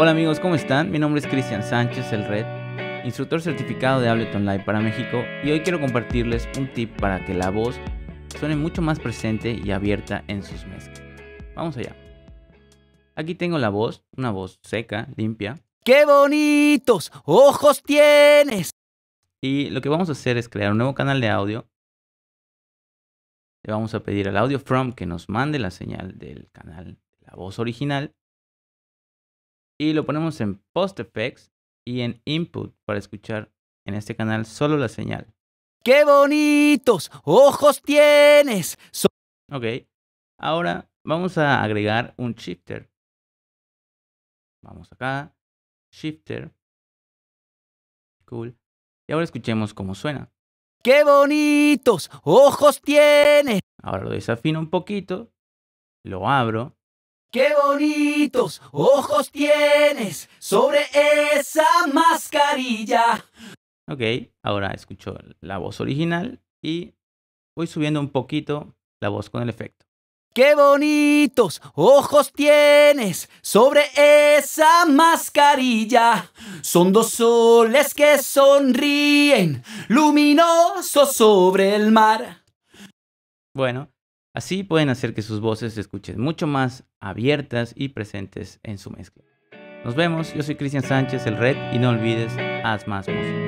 Hola amigos, ¿cómo están? Mi nombre es Cristian Sánchez, el Red, instructor certificado de Ableton Live para México y hoy quiero compartirles un tip para que la voz suene mucho más presente y abierta en sus mezclas. Vamos allá. Aquí tengo la voz, una voz seca, limpia. ¡Qué bonitos ojos tienes! Y lo que vamos a hacer es crear un nuevo canal de audio. Le vamos a pedir al audio from que nos mande la señal del canal la voz original y lo ponemos en Post Effects y en Input para escuchar en este canal solo la señal. ¡Qué bonitos ojos tienes! ok, ahora vamos a agregar un shifter. Vamos acá, shifter. Cool. Y ahora escuchemos cómo suena. ¡Qué bonitos ojos tienes! Ahora lo desafino un poquito, lo abro ¡Qué bonitos ojos tienes sobre esa mascarilla! Ok, ahora escucho la voz original y voy subiendo un poquito la voz con el efecto. ¡Qué bonitos ojos tienes sobre esa mascarilla! Son dos soles que sonríen, luminosos sobre el mar. Bueno, Así pueden hacer que sus voces se escuchen mucho más abiertas y presentes en su mezcla. Nos vemos, yo soy Cristian Sánchez, el Red, y no olvides, haz más música.